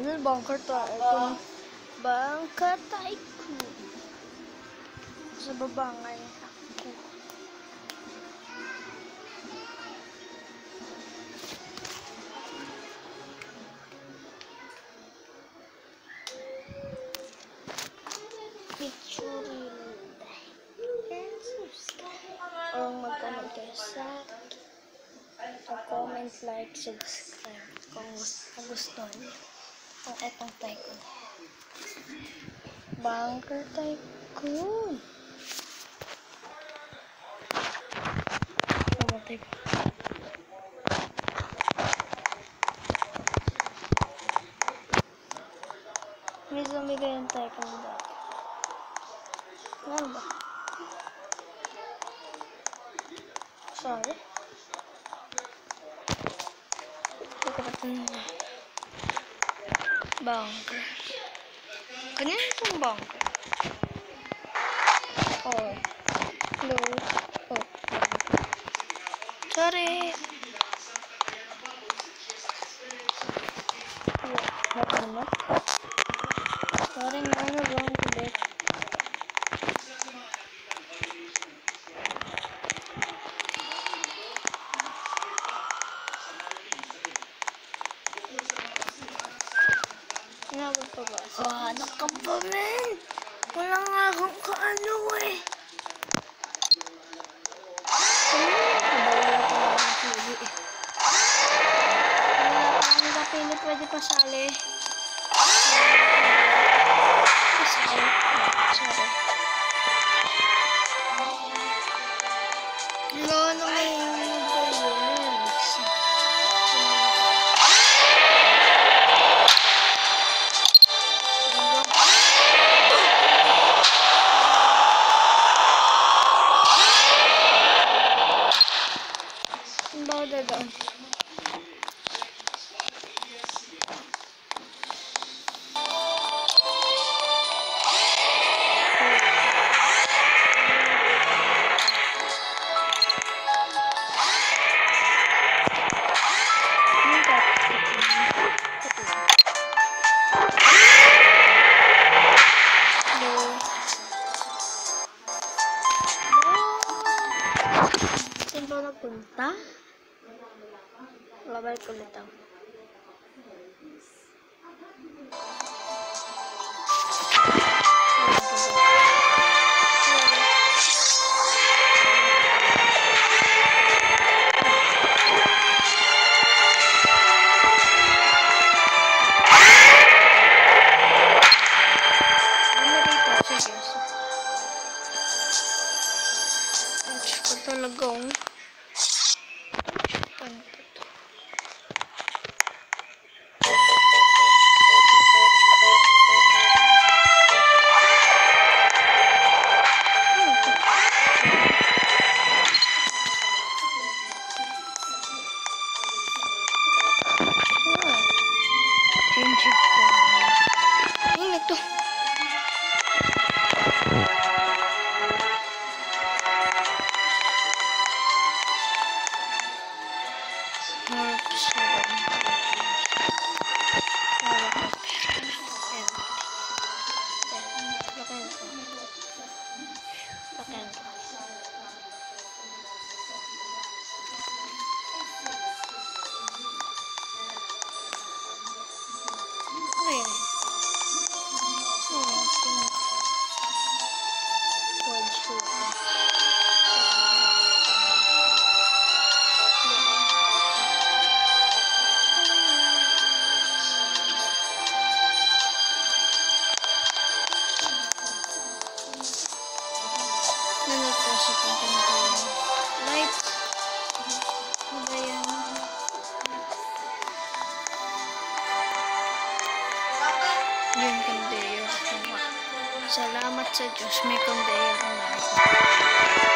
Ini bangker tycoon. Bangker tycoon. Sa baba ngayon subscribe. Or mag-comment comment, like, subscribe kung gusto niyo. Kung etong tycoon. Bunker tycoon. Mamatay pa. May zombie ganyan tycoon dati. Ano ba? Sorry. Pagkakatan na. Bunker. Kanina itong bunker. Oh. Hello. Oh. Sorry. What ano? Saan ba napunta? Labay ko ulit ako. Salamat sa Diyos, may conveyor na lang.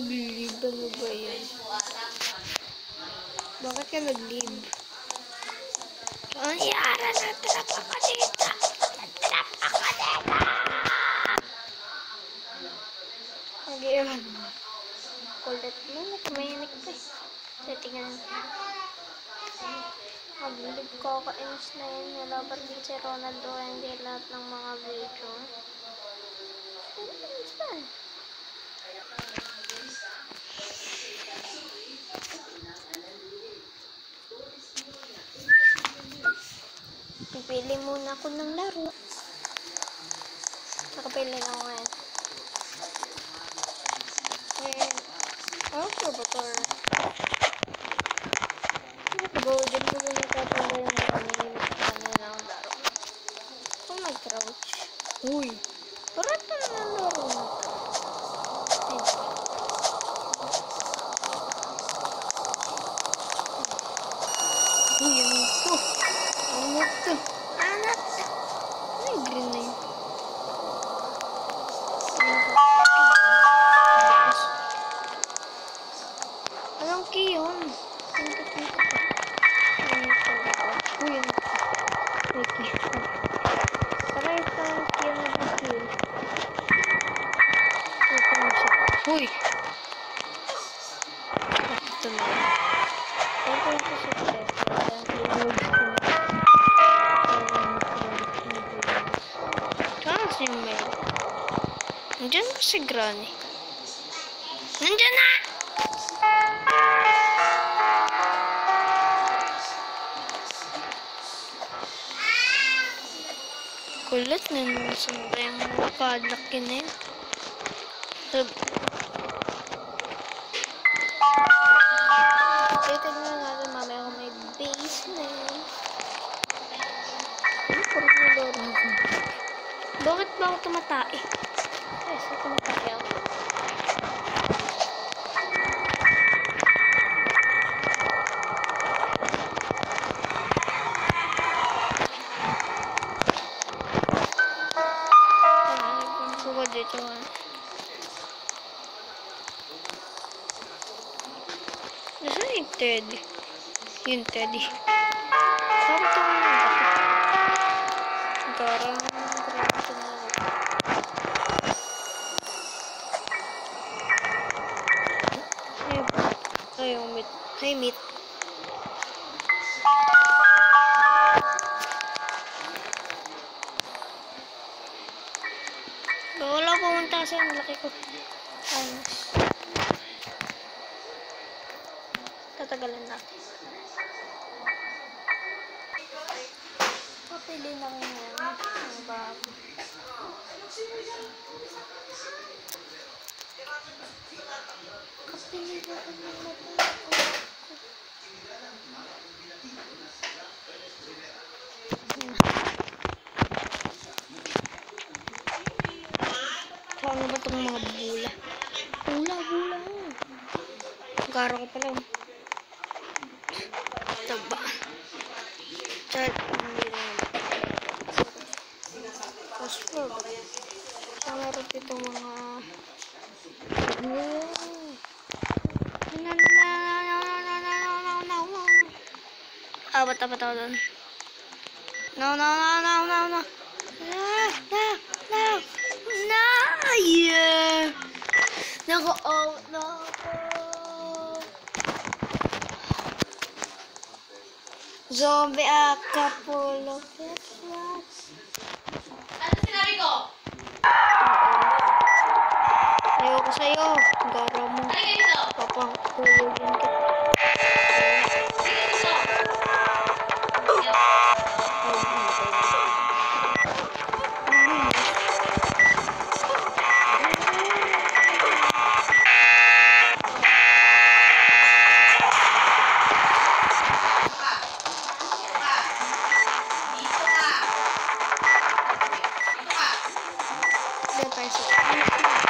Nag-leave ano ba yan? Bakit ka nag-leave? Ang yara na trap ako dito. Trap ako dito. Mag-iwan mo. Kulit mo. Nakamayanik pa eh. So, tingnan. Mag-leave ko kainis na yun. Wala pa rin si Ronaldo. Hindi lahat ng mga video. Ano ba? Pipili muna ako ng laro. Nakapili na ako ngayon. Eh, ano ko ba ito? Ano ko ba? Diyan ko ba nakapili ng na ang laro? Oh, mag-crouch. Uy! Parang na ng laro na to. Ay, Uy, ano to? Ano to? Nandiyan ba? Nandiyan na! Kulit na naman sa ba yung padlock yun na Bakit ba ako tumatay? Ay, so tumatay ako. Nasaan yung Teddy? Yung Teddy. Meet. Wala pumunta kasi ang laki ko. Ayos. Tatagalan natin. Papili rin yan. Ang bago. Kapili na rin naman Ah, ba't doon? No, no, no, no, no, no. No, no, no. No, yeah. Nako, oh, no. Zombie Acapulco. Tá colocar aqui.